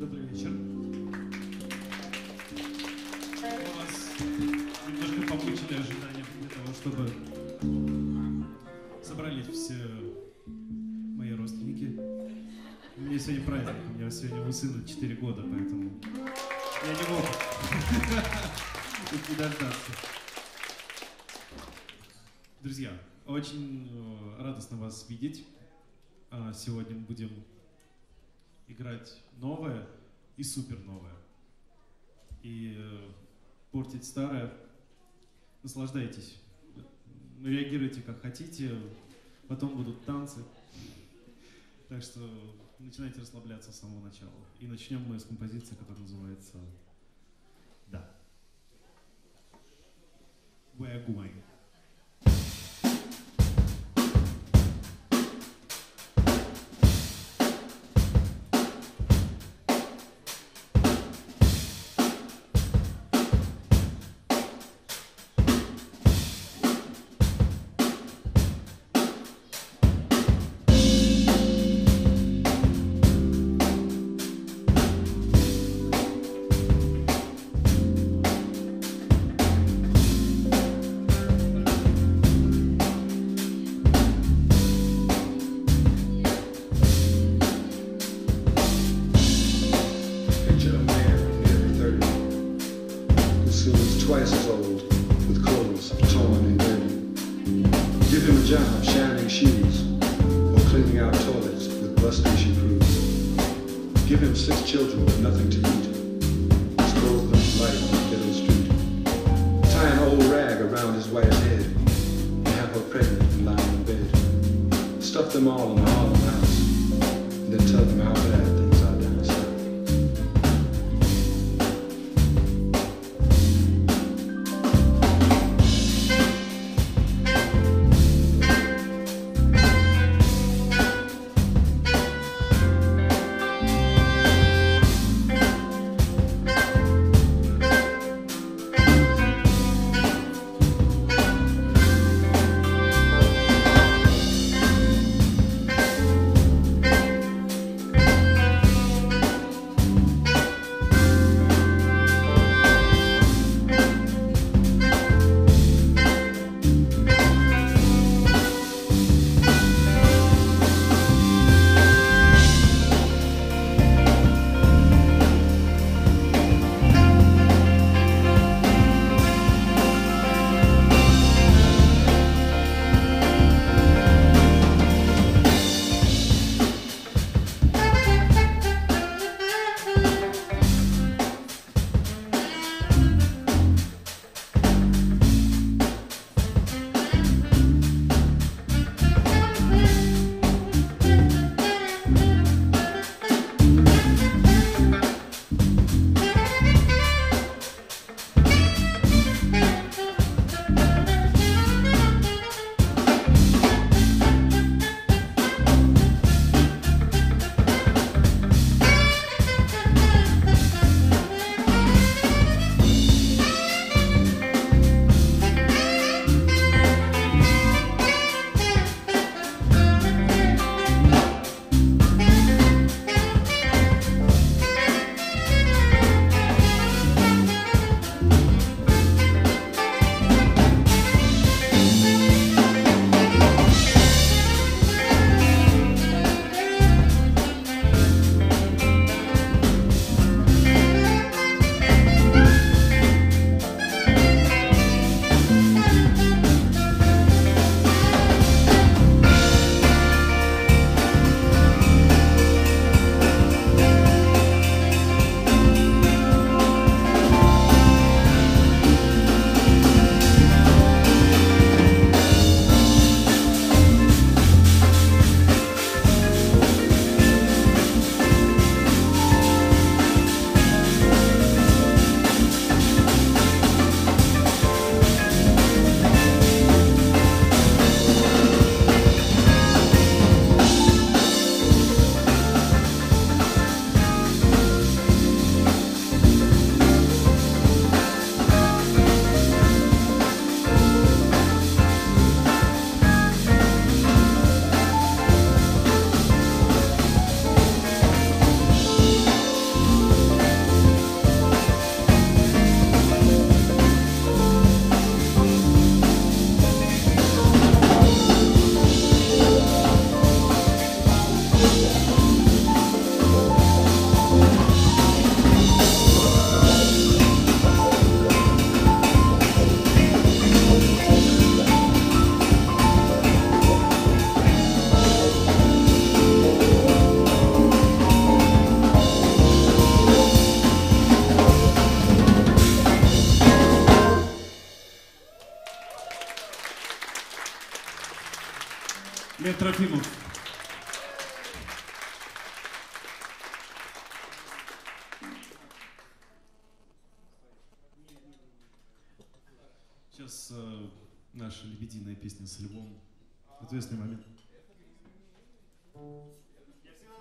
Добрый вечер. У вас немножко помучили ожидания для того, чтобы собрались все мои родственники. У меня сегодня праздник, у меня сегодня у сына 4 года, поэтому я не мог тут не дождаться. Друзья, очень э, радостно вас видеть. А, Сегодня мы будем играть новое и супер новое. И э, портить старое. Наслаждайтесь. Реагируйте как хотите. Потом будут танцы. Так что начинайте расслабляться с самого начала. И начнем мы с композиции, которая называется «Да». We're going.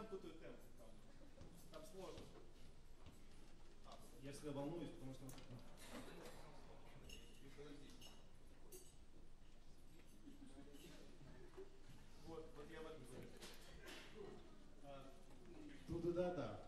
путаю темп. Там, там сложно. А, я всегда волнуюсь, потому что... Вот, вот я в этом говорю. Тут да-да.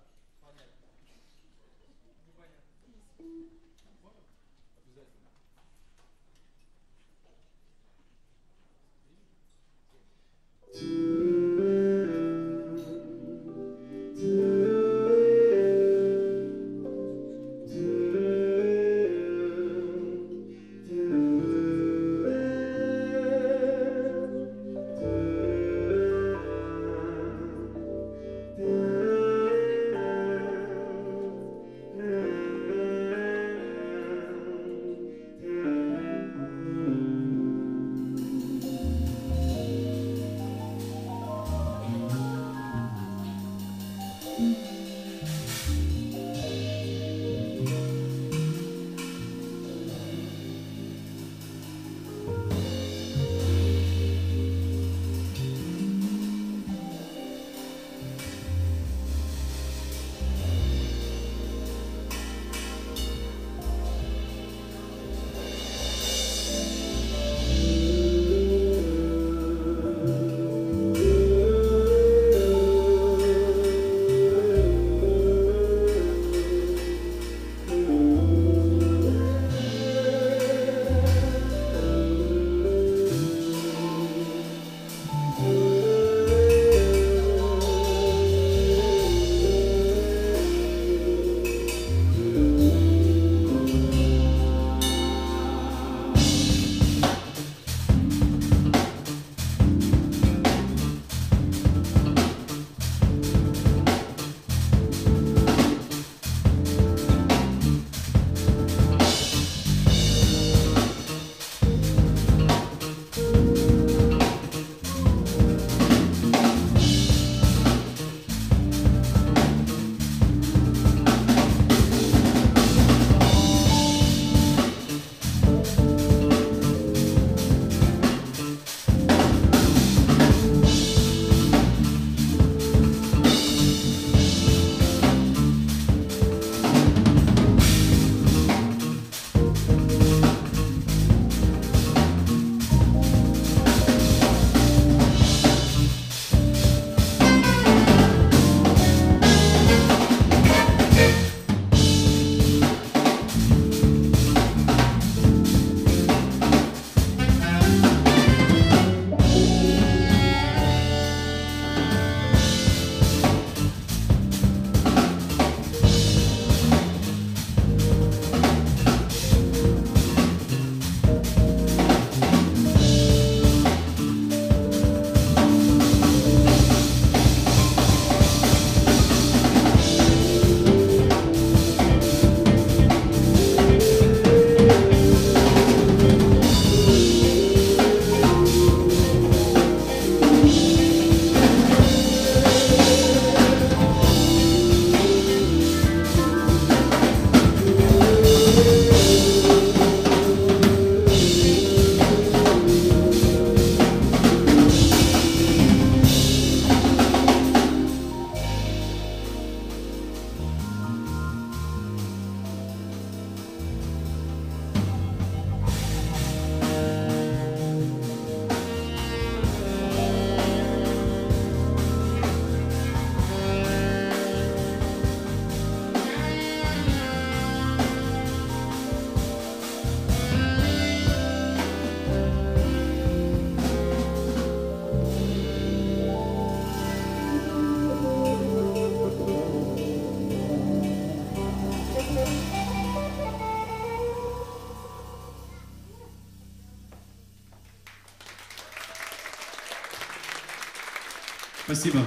Спасибо.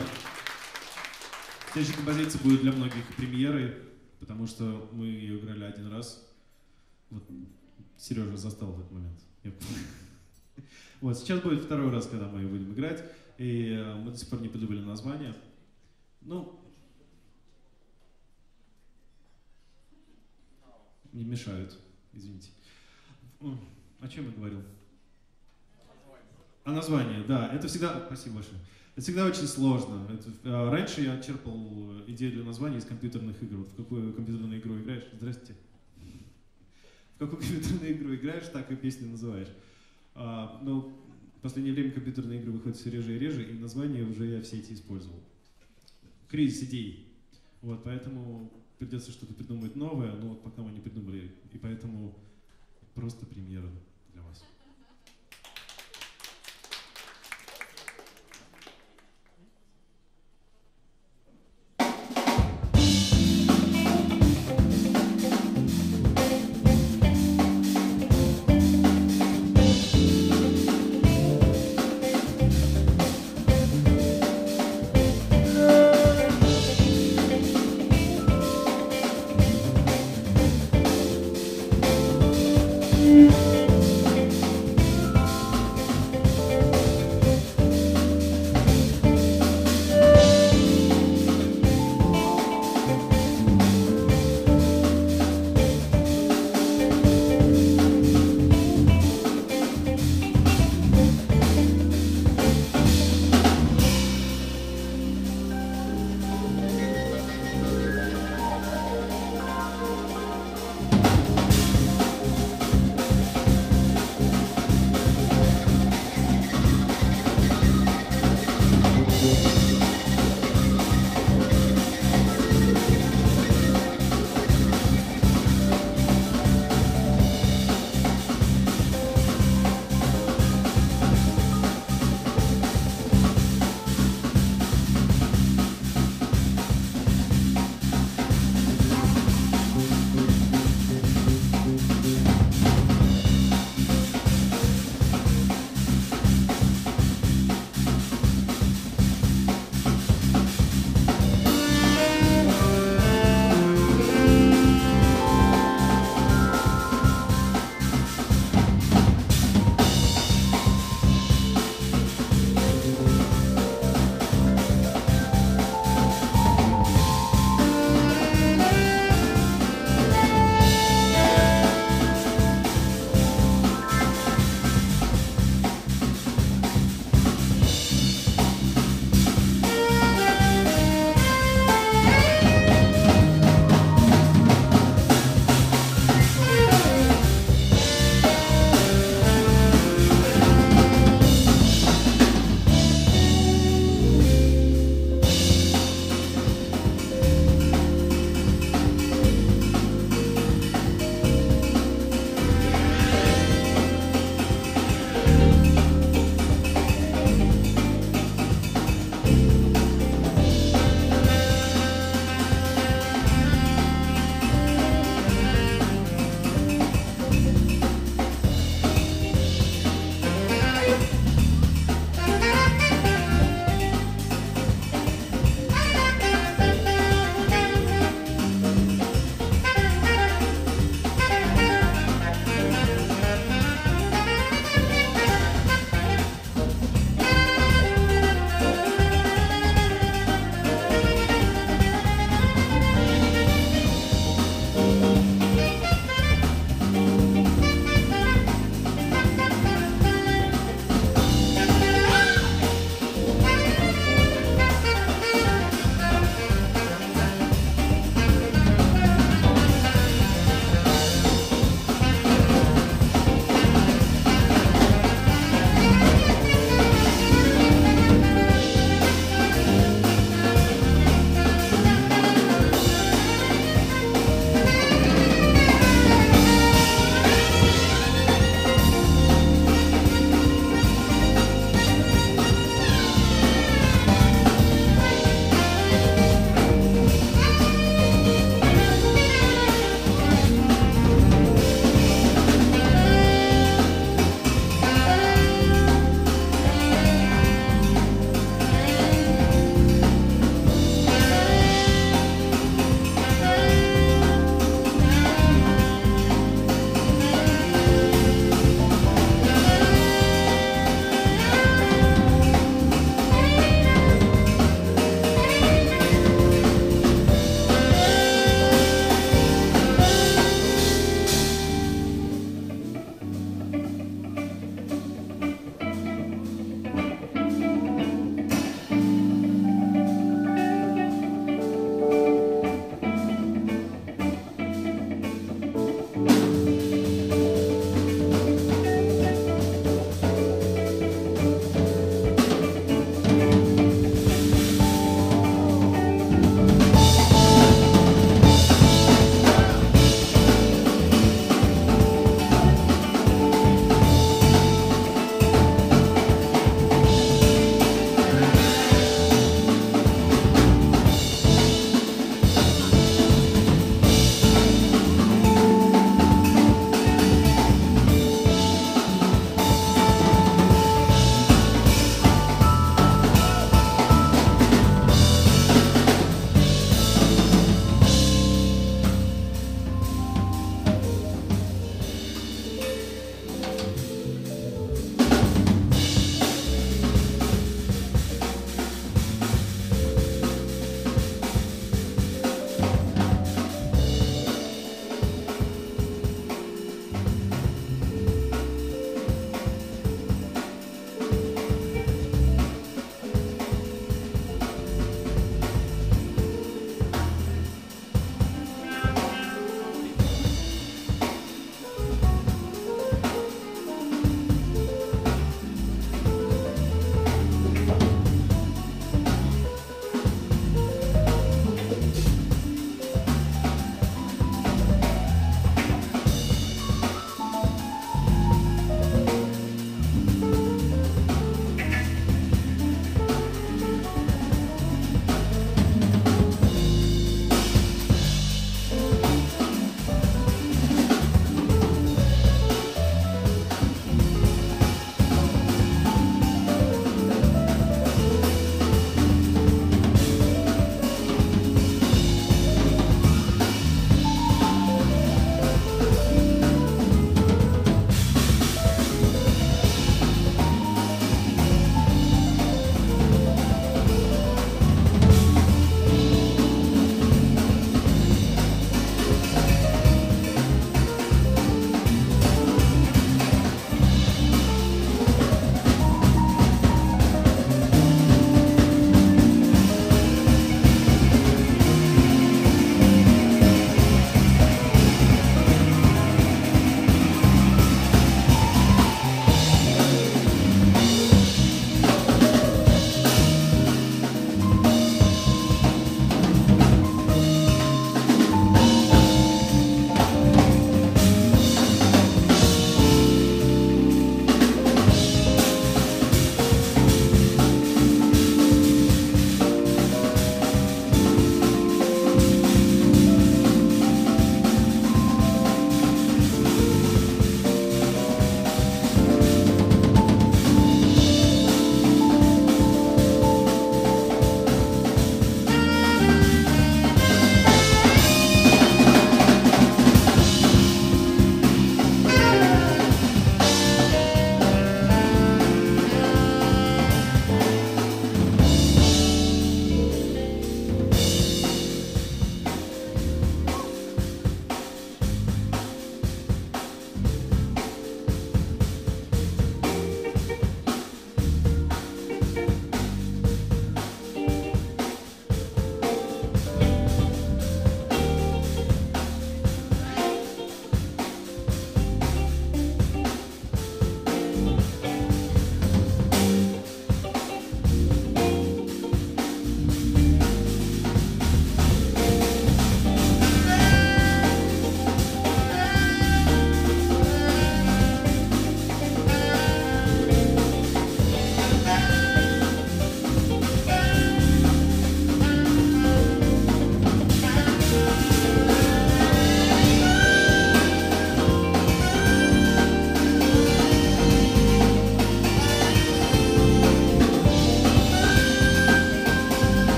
Следующая композиция будет для многих премьерой, потому что мы ее играли один раз. Вот Сережа застал этот момент. Вот, сейчас будет второй раз, когда мы ее будем играть. И э, мы до сих пор не придумали название. Ну, не мешают, извините. О чем я говорил? О названии, да. Это всегда... Спасибо большое. Это всегда очень сложно. Это, а, раньше я черпал идею для названия из компьютерных игр. Вот в какую компьютерную игру играешь? Здравствуйте. В какую компьютерную игру играешь, так и песни называешь. А, но в последнее время компьютерные игры выходят все реже и реже, и названия уже я все эти использовал. Кризис идей. Вот, поэтому придется что-то придумать новое, но вот пока мы не придумали. И поэтому просто премьера для вас.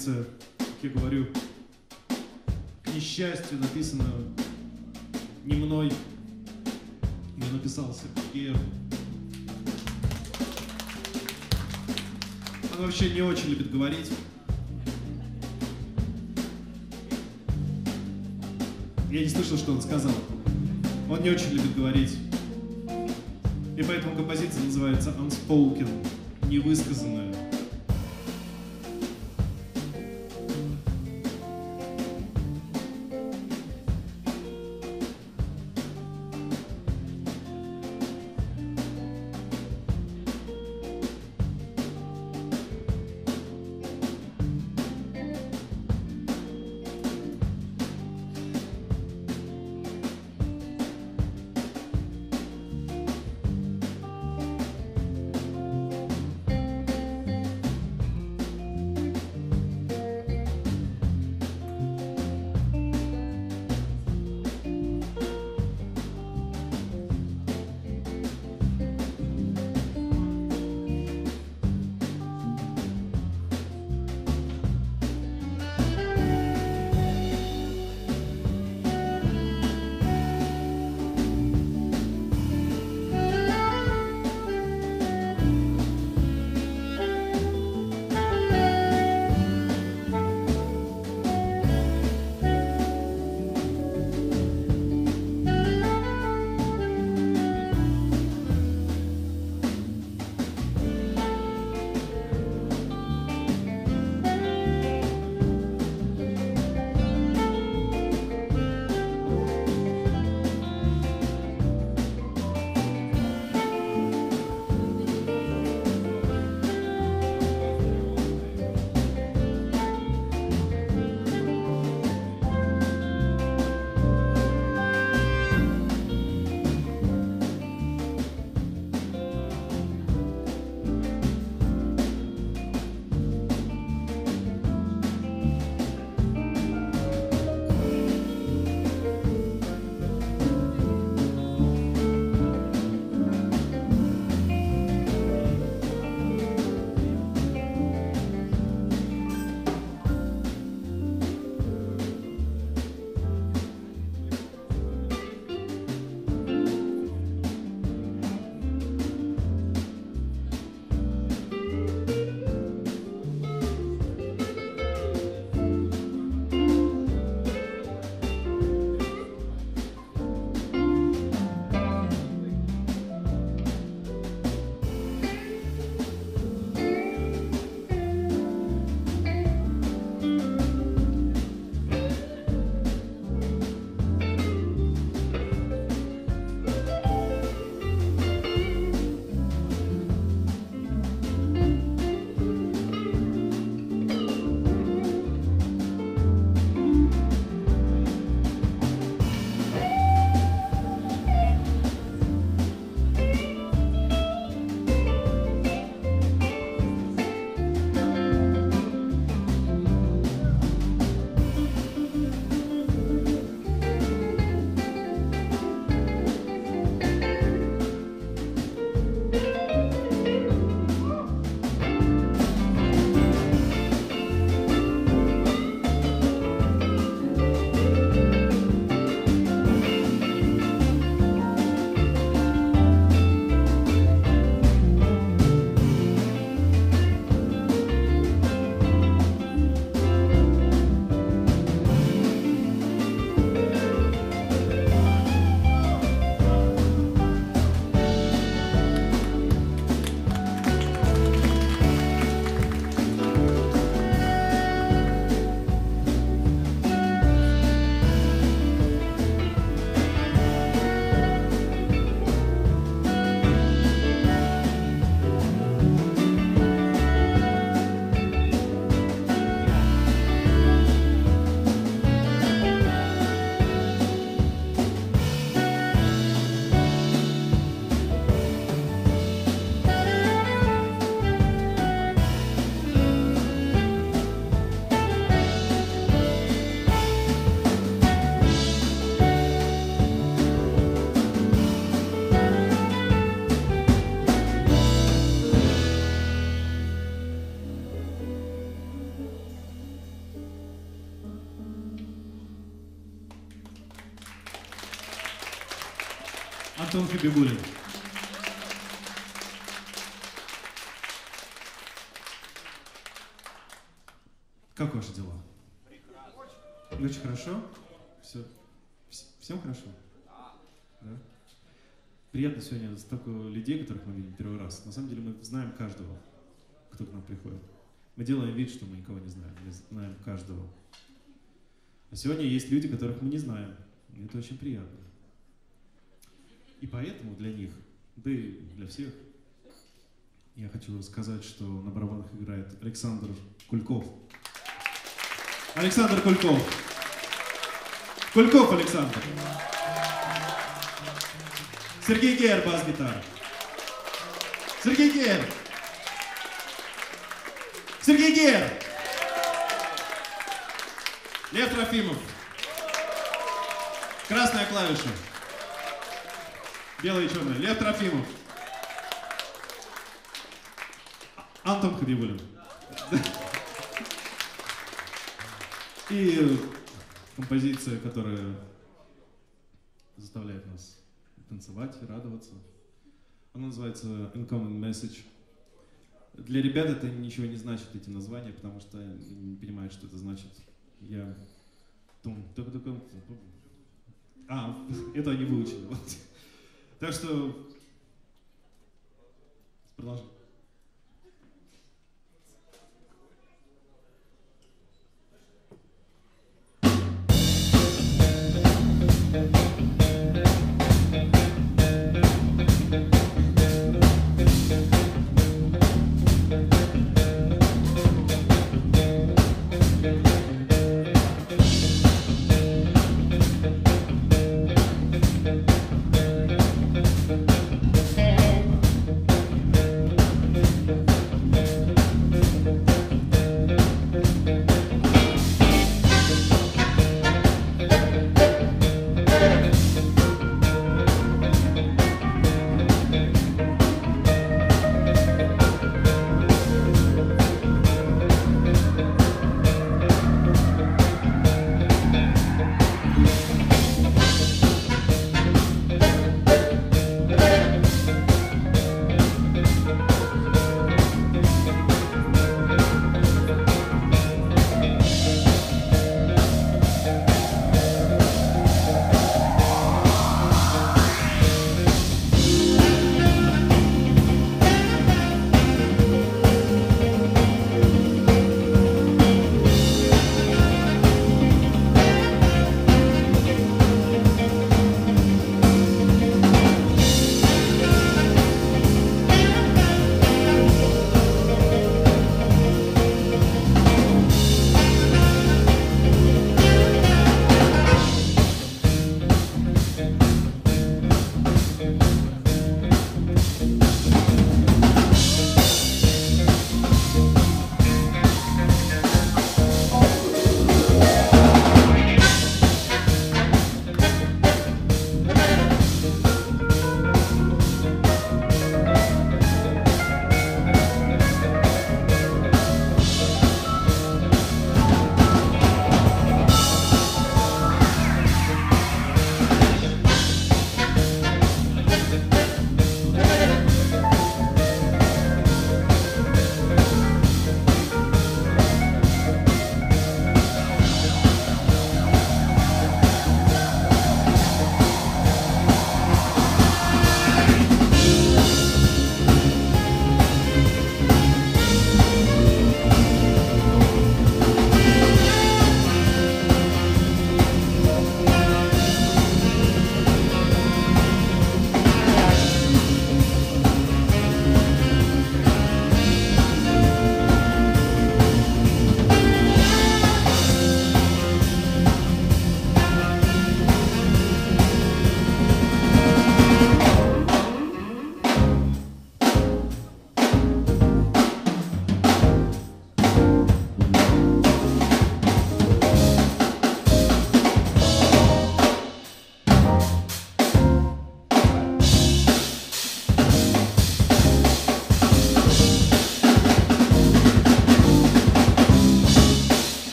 Композиция, как я говорю, к несчастью, написана не мной. Ее написал Сергей. Он вообще не очень любит говорить. Я не слышал, что он сказал. Он не очень любит говорить. И поэтому композиция называется Unspoken, невысказанная. Хабибулин. Как ваши дела? Очень хорошо? Все. Всем хорошо? Да? Приятно сегодня столько людей, которых мы видим первый раз. На самом деле мы знаем каждого, кто к нам приходит. Мы делаем вид, что мы никого не знаем. Мы знаем каждого. А сегодня есть люди, которых мы не знаем. И это очень приятно. И поэтому для них, да и для всех, я хочу сказать, что на барабанах играет Александр Кульков. Александр Кульков. Кульков Александр. Сергей Гер, бас-гитара. Сергей Гер. Сергей Гер. Лев Трофимов. Красная клавиша. Белая и черная. Лев Трофимов. Антон Хабибулин. И композиция, которая заставляет нас танцевать, радоваться. Она называется Uncommon Message. Для ребят это ничего не значит, эти названия, потому что не понимают, что это значит. Я... А, это они выучили. Так что... Продолжим.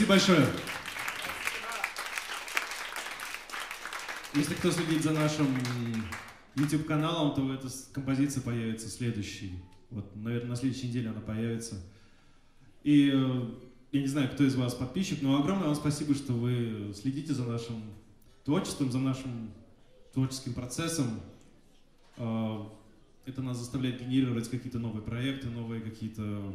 Спасибо большое. Если кто следит за нашим YouTube каналом, то эта композиция появится следующей. Вот, наверное, на следующей неделе она появится. И э, я не знаю, кто из вас подписчик, но огромное вам спасибо, что вы следите за нашим творчеством, за нашим творческим процессом. Э, Это нас заставляет генерировать какие-то новые проекты, новые какие-то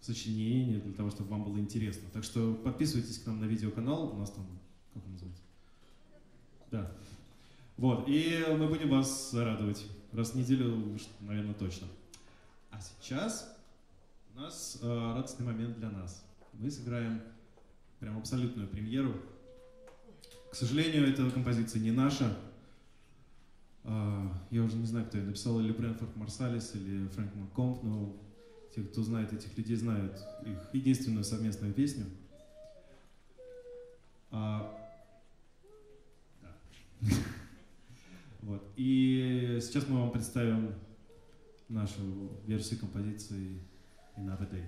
сочинения для того, чтобы вам было интересно. Так что подписывайтесь к нам на видеоканал, у нас там, как он называется? Да. Вот, и мы будем вас радовать раз в неделю, наверное, точно. А сейчас у нас э, радостный момент для нас. Мы сыграем прям абсолютную премьеру. К сожалению, эта композиция не наша. А, я уже не знаю, кто ее написал, или Брэнфорд Марсалис, или Фрэнк Маккомб, но те, кто знает этих людей, знают их единственную совместную песню. А, да. Вот. И сейчас мы вам представим нашу версию композиции Another Day.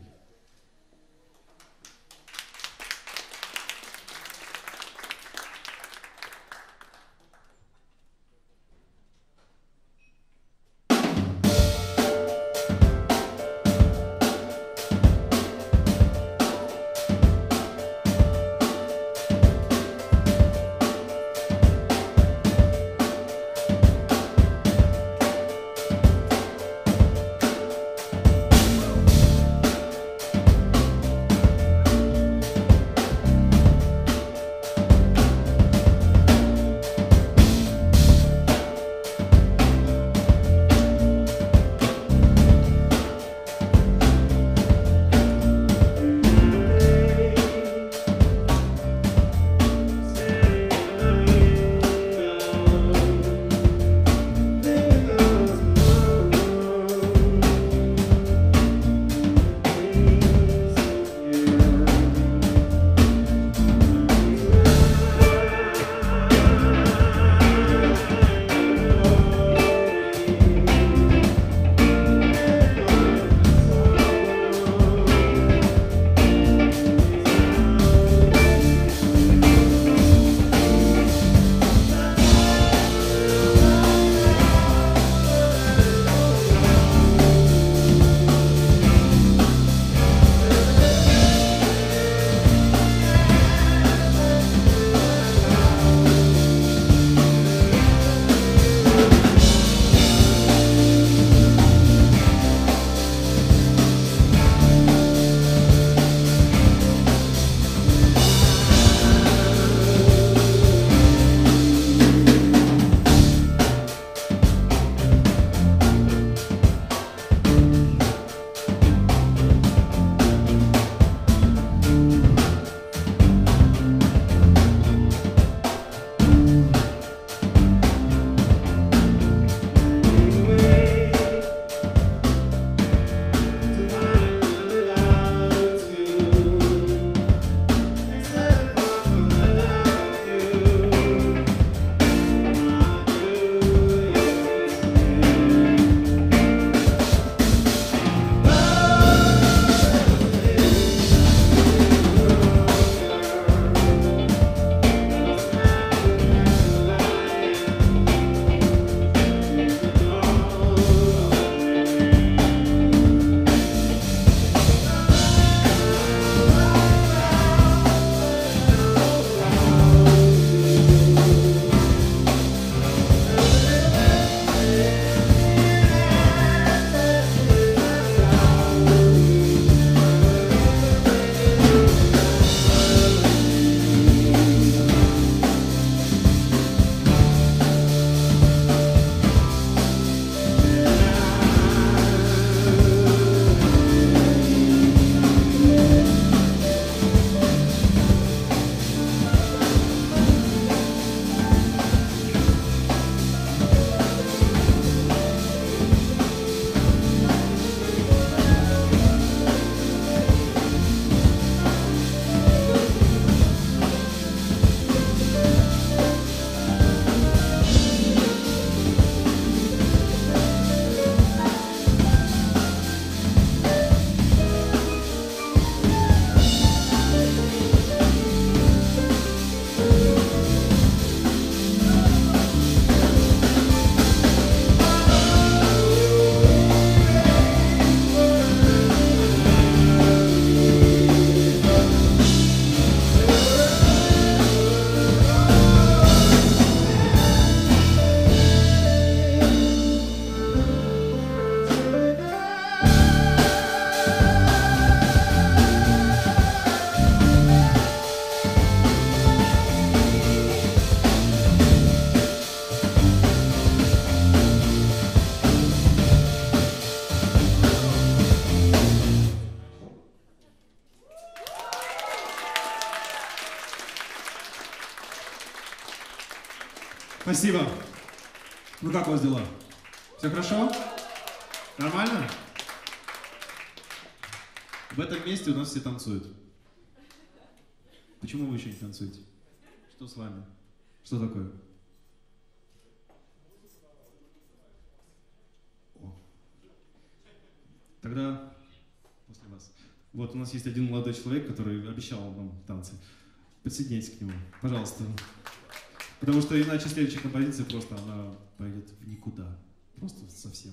Спасибо. Ну как у вас дела? Все хорошо? Нормально? В этом месте у нас все танцуют. Почему вы еще не танцуете? Что с вами? Что такое? О. Тогда после вас. Вот у нас есть один молодой человек, который обещал нам танцы. Подсоединяйтесь к нему, пожалуйста. Потому что иначе следующая композиция просто она пойдет в никуда. Просто совсем.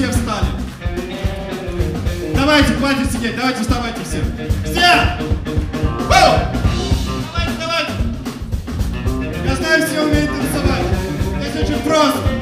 Все встали. Давайте, хватит сидеть, давайте вставайте все. Все! Давайте, давайте! Я знаю, все умеют танцевать. Здесь очень просто.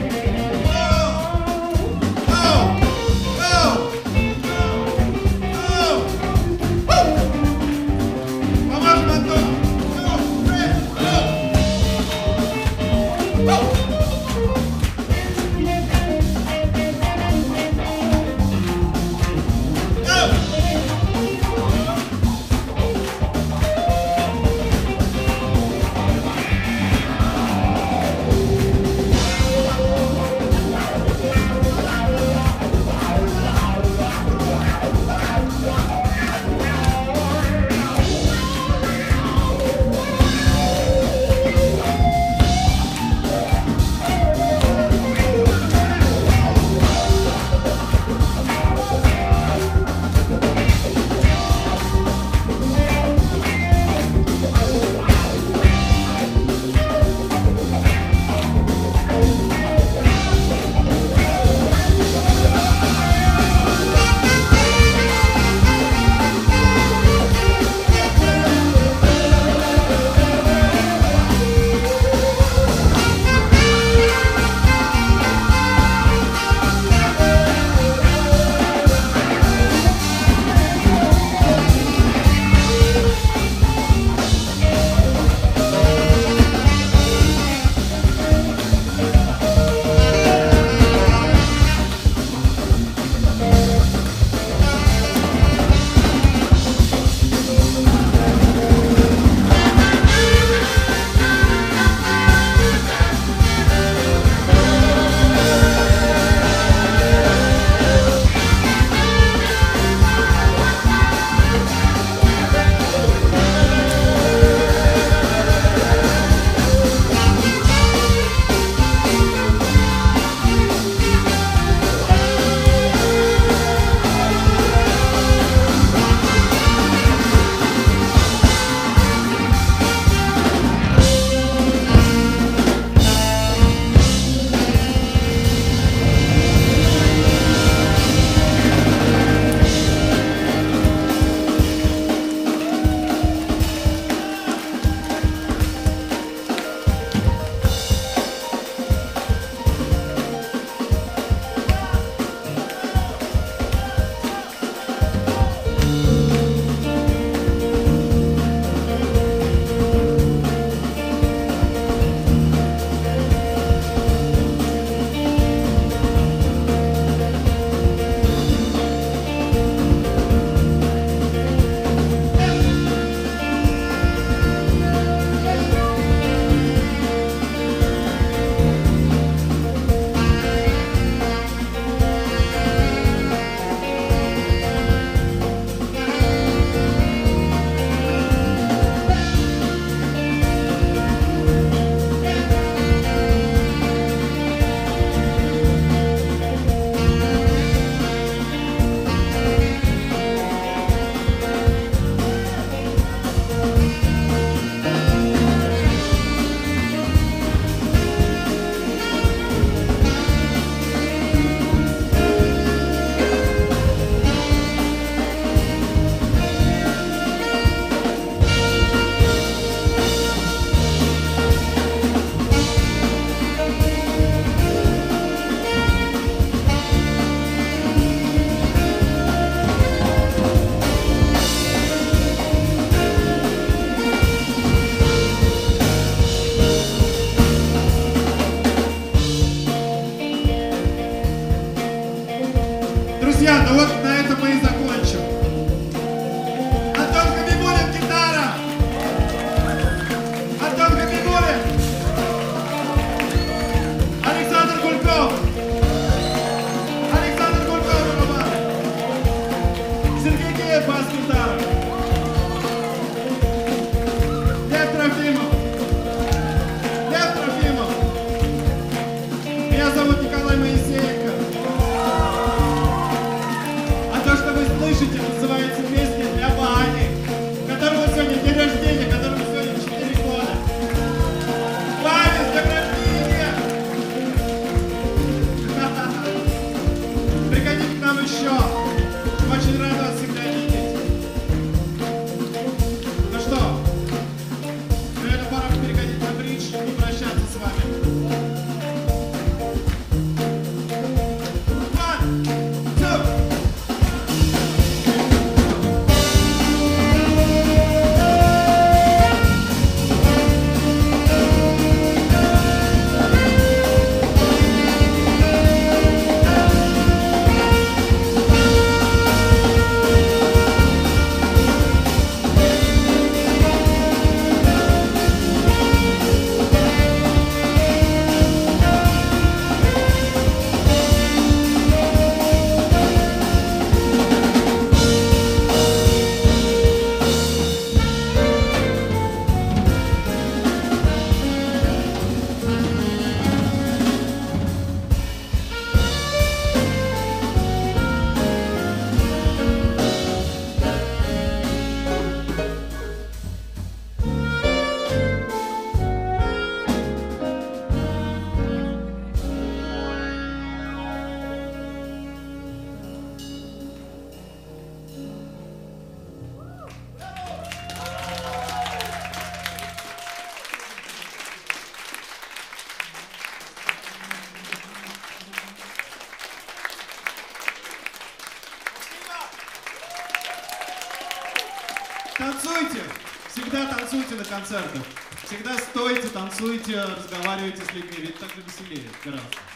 Стойте, танцуйте, разговаривайте с людьми. Ведь так же веселее гораздо.